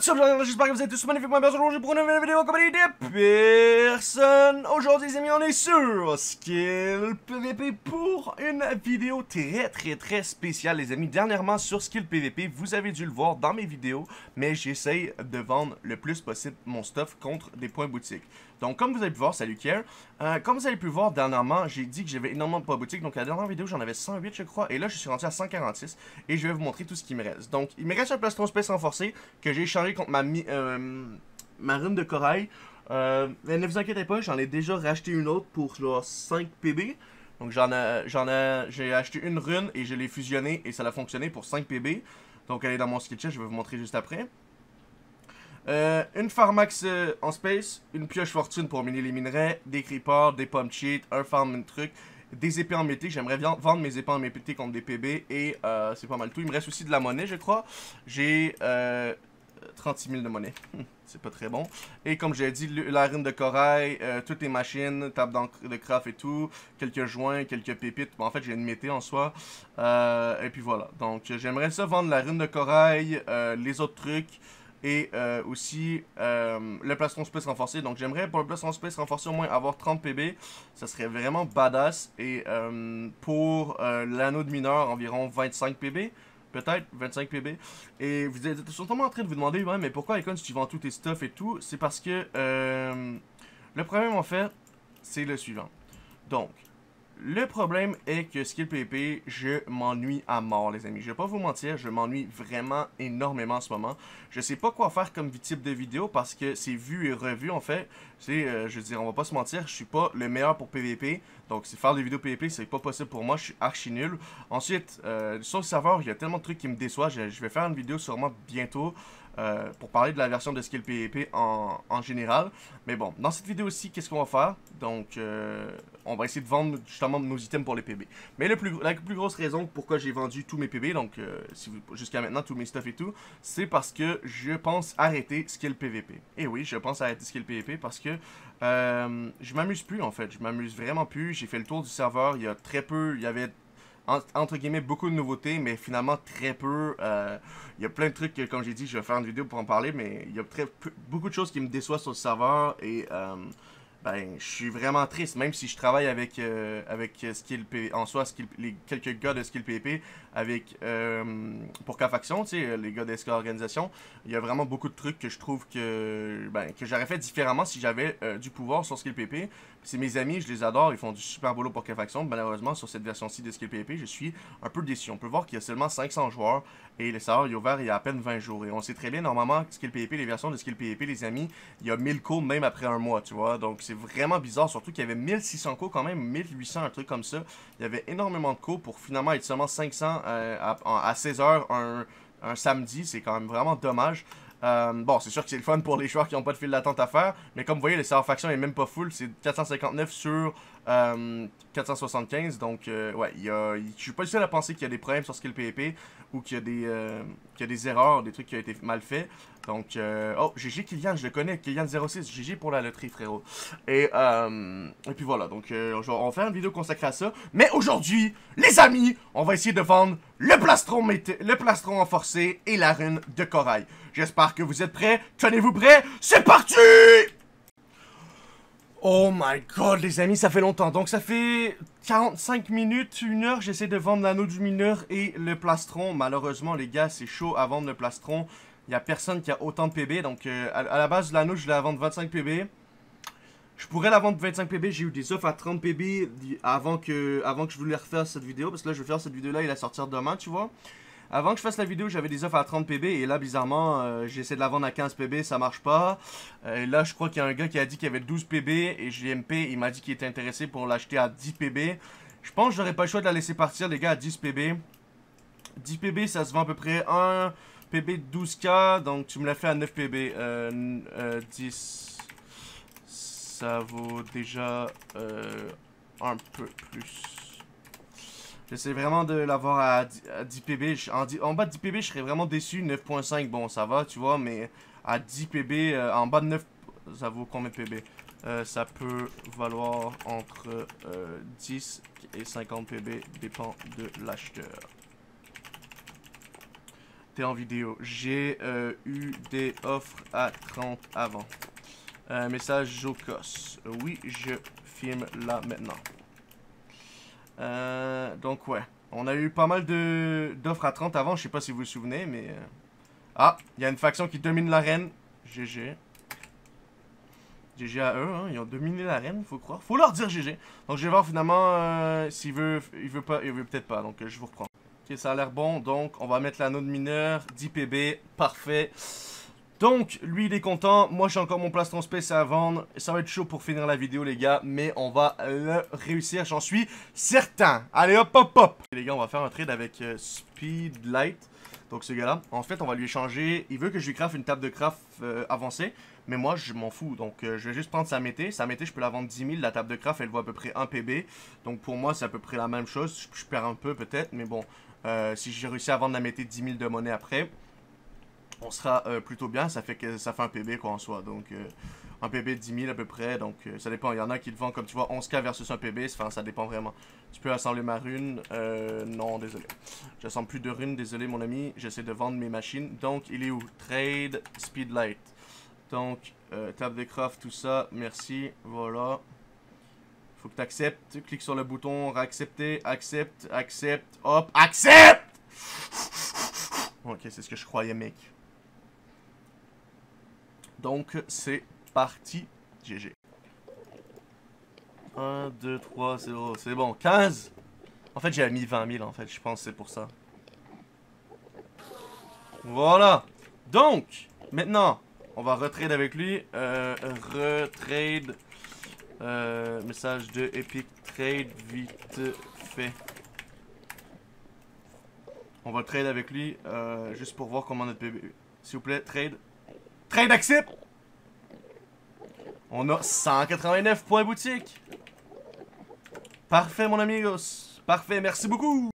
What's up, j'espère que vous êtes tous magnifiquement bien aujourd'hui pour une nouvelle vidéo en compagnie de personne. Aujourd'hui, les amis, on est sur Skill PVP pour une vidéo très très très spéciale, les amis. Dernièrement, sur Skill PVP, vous avez dû le voir dans mes vidéos, mais j'essaye de vendre le plus possible mon stuff contre des points boutiques. Donc, comme vous avez pu voir, salut Kier. Euh, comme vous avez pu voir, dernièrement, j'ai dit que j'avais énormément de points boutiques. Donc, la dernière vidéo, j'en avais 108, je crois. Et là, je suis rendu à 146. Et je vais vous montrer tout ce qui me reste. Donc, il me reste un plastron space renforcé que j'ai contre ma, euh, rune de corail. Euh, ne vous inquiétez pas, j'en ai déjà racheté une autre pour genre 5 PB. Donc j'en ai, j'en ai, j'ai acheté une rune et je l'ai fusionnée et ça a fonctionné pour 5 PB. Donc elle est dans mon chest, je vais vous montrer juste après. Euh, une Pharmax en space, une pioche fortune pour miner les minerais, des creepers, des pommes cheat, un farm truc, des épées en mété. J'aimerais vendre mes épées en mété contre des PB et c'est pas mal tout. Il me reste aussi de la monnaie, je crois. J'ai 36 000 de monnaie. Hum, c'est pas très bon. Et comme j'ai dit, la rune de corail, toutes les machines, table de craft et tout, quelques joints, quelques pépites. En fait, j'ai une mété en soi. et puis voilà. Donc, j'aimerais ça vendre la rune de corail, les autres trucs et euh, aussi euh, le plastron space renforcé. Donc j'aimerais pour le plastron space renforcé au moins avoir 30 PB. Ça serait vraiment badass. Et euh, pour l'anneau de mineur, environ 25 PB. Peut-être 25 PB. Et vous êtes sûrement en train de vous demander, ouais, mais pourquoi Icon si tu vends tous tes stuff et tout? C'est parce que le problème en fait, c'est le suivant. Donc, le problème est que Skill PvP, je m'ennuie à mort, les amis. Je vais pas vous mentir, je m'ennuie vraiment énormément en ce moment. Je sais pas quoi faire comme type de vidéo parce que c'est vu et revu, en fait. C'est, euh, je veux dire, on va pas se mentir, je suis pas le meilleur pour PvP. Donc, faire des vidéos PvP, c'est pas possible pour moi. Je suis archi nul. Ensuite, euh, sur le serveur, il y a tellement de trucs qui me déçoivent. Je, je vais faire une vidéo sûrement bientôt. Euh, pour parler de la version de Skill PvP en, en général. Mais bon, dans cette vidéo aussi, qu'est-ce qu'on va faire? Donc, euh, on va essayer de vendre justement nos items pour les PB. Mais le plus, la plus grosse raison pourquoi j'ai vendu tous mes PB, donc euh, jusqu'à maintenant tous mes stuff et tout, c'est parce que je pense arrêter Skill PvP. Et oui, je pense arrêter Skill PvP parce que je m'amuse plus en fait. Je m'amuse vraiment plus. J'ai fait le tour du serveur, il y a très peu, il y avait entre guillemets, beaucoup de nouveautés, mais finalement très peu. Euh, il y a plein de trucs que, comme j'ai dit, je vais faire une vidéo pour en parler, mais il y a très beaucoup de choses qui me déçoivent sur le serveur et euh, ben, je suis vraiment triste, même si je travaille avec, euh, avec Skill en soi, les quelques gars de Skill PvP, avec, euh, pour K-Faction, les gars d'SK Organisation, il y a vraiment beaucoup de trucs que je trouve que, ben, que j'aurais fait différemment si j'avais du pouvoir sur Skill PvP. C'est mes amis, je les adore, ils font du super boulot pour K-Faction. Malheureusement, sur cette version-ci de Skill PvP, je suis un peu déçu. On peut voir qu'il y a seulement 500 joueurs et le serveur est ouvert il y a à peine 20 jours. Et on sait très bien, normalement, Skill PvP, les versions de Skill PvP, les amis, il y a 1000 codes même après un mois, tu vois. Donc c'est vraiment bizarre, surtout qu'il y avait 1600 codes quand même, 1800, un truc comme ça. Il y avait énormément de codes pour finalement être seulement 500 euh, à, 16h un, un samedi. C'est quand même vraiment dommage. Euh, bon, c'est sûr que c'est le fun pour les joueurs qui n'ont pas de fil d'attente à faire, mais comme vous voyez, le serveur faction est même pas full, c'est 459 sur 475, euh, donc euh, ouais, y a, je suis pas le seul à penser qu'il y a des problèmes sur Skill PvP ou qu'il y, a des, qu'il y a des erreurs, des trucs qui ont été mal faits. Donc, oh, GG Kylian, je le connais, Kylian06, GG pour la loterie, frérot. Et, et puis voilà, donc on va faire une vidéo consacrée à ça. Mais aujourd'hui, les amis, on va essayer de vendre le plastron, le plastron renforcé et la rune de corail. J'espère que vous êtes prêts. Tenez-vous prêts. C'est parti Oh my god, les amis, ça fait longtemps. Donc, ça fait 45 minutes, une heure, j'essaie de vendre l'anneau du mineur et le plastron. Malheureusement, les gars, c'est chaud à vendre le plastron. Il n'y a personne qui a autant de PB. Donc, euh, à, la base, l'anneau, je l'ai vendre 25 PB. Je pourrais la vendre 25 PB. J'ai eu des offres à 30 PB avant que, avant que je voulais refaire cette vidéo. Parce que là, je vais faire cette vidéo-là, il va sortir demain, tu vois. Avant que je fasse la vidéo, j'avais des offres à 30 PB et là, bizarrement, euh, j'essaie de la vendre à 15 PB, ça marche pas. Euh, et là, je crois qu'il y a un gars qui a dit qu'il y avait 12 PB et JMP, il m'a dit qu'il était intéressé pour l'acheter à 10 PB. Je pense que j'aurais pas le choix de la laisser partir, les gars, à 10 PB. 10 PB, ça se vend à peu près 1 PB de 12k, donc tu me l'as fait à 9 PB. Euh, 10, euh, ça vaut déjà un peu plus. J'essaie vraiment de l'avoir à, 10 PB. En, bas de 10 PB, je serais vraiment déçu. 9.5, bon, ça va, tu vois, mais à 10 PB, euh, en bas de 9, ça vaut combien de PB euh, Ça peut valoir entre 10 euh, et 50 PB, dépend de l'acheteur. T'es en vidéo. J'ai eu des offres à 30 avant. Message Jocos. Oui, je filme là maintenant. Euh, donc ouais. On a eu pas mal d'offres à 30 avant. Je sais pas si vous vous souvenez, mais... euh, Ah, il y a une faction qui domine l'arène. GG. GG à eux, hein. Ils ont dominé l'arène, faut croire. Faut leur dire GG. Donc je vais voir finalement euh, s'il veut... Il veut pas... Il veut peut-être pas, donc je vous reprends. Ok, ça a l'air bon. Donc, on va mettre l'anneau de mineur. 10 PB. Parfait. Donc, lui, il est content. Moi, j'ai encore mon plastron space à vendre. Ça va être chaud pour finir la vidéo, les gars. Mais on va le réussir, j'en suis certain. Allez, hop, hop, hop. Les gars, on va faire un trade avec euh, Speedlight. Donc, ce gars-là. En fait, on va lui échanger. Il veut que je lui craft une table de craft euh, avancée. Mais moi, je m'en fous. Donc, euh, je vais juste prendre sa mété. Sa mété, je peux la vendre 10 000. La table de craft, elle vaut à peu près 1 PB. Donc, pour moi, c'est à peu près la même chose. Je, je perds un peu, peut-être. Mais bon, euh, si j'ai réussi à vendre la mété 10 000 de monnaie après, on sera euh, plutôt bien. Ça fait que ça fait un PB quoi en soi. Donc euh, un PB de 10 000 à peu près. Donc euh, ça dépend. Il y en a qui le vendent comme tu vois 11k versus un PB. Enfin ça dépend vraiment. Tu peux assembler ma rune. Non désolé. J'assemble plus de runes. Désolé mon ami. J'essaie de vendre mes machines. Donc il est où? Trade Speedlight. Donc table de craft tout ça. Merci. Voilà. Faut que tu acceptes. Clique sur le bouton accepter, accepte, accepte. Hop, accepte Ok, c'est ce que je croyais, mec. Donc, c'est parti. GG. 1, 2, 3, 0. C'est bon. 15 En fait, j'ai mis 20 000, en fait. Je pense c'est pour ça. Voilà. Donc, maintenant, on va retrade avec lui. Euh, retrade. Euh, message de Epic Trade vite fait. On va trade avec lui euh, juste pour voir comment notre PB. S'il vous plaît, trade. Trade accept! On a 189 points boutique. Parfait, mon amigos. Parfait, merci beaucoup.